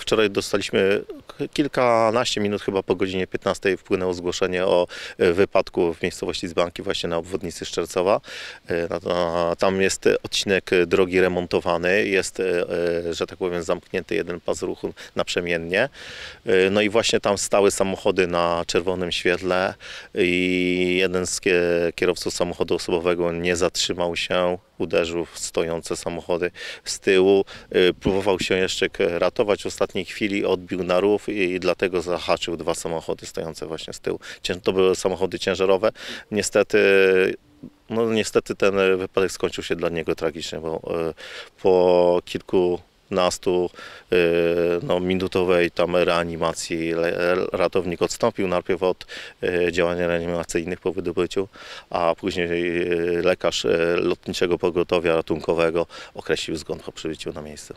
Wczoraj dostaliśmy kilkanaście minut, chyba po godzinie 15 wpłynęło zgłoszenie o e, wypadku w miejscowości Zbanki właśnie na obwodnicy Szczercowa. E, Tam jest odcinek drogi remontowany, jest, e, że tak powiem, zamknięty jeden pas ruchu naprzemiennie. No i właśnie tam stały samochody na czerwonym świetle i jeden z kie- kierowców samochodu osobowego nie zatrzymał się, uderzył w stojące samochody z tyłu. Y, próbował się jeszcze ratować w ostatniej chwili, odbił na rów i dlatego zahaczył dwa samochody stojące właśnie z tyłu. To były samochody ciężarowe. Niestety no niestety ten wypadek skończył się dla niego tragicznie, bo y, po kilku 15 y, no, minutowej tam reanimacji ratownik odstąpił najpierw od y, działań reanimacyjnych po wydobyciu, a później y, lekarz lotniczego pogotowia ratunkowego określił zgon po przybyciu na miejsce.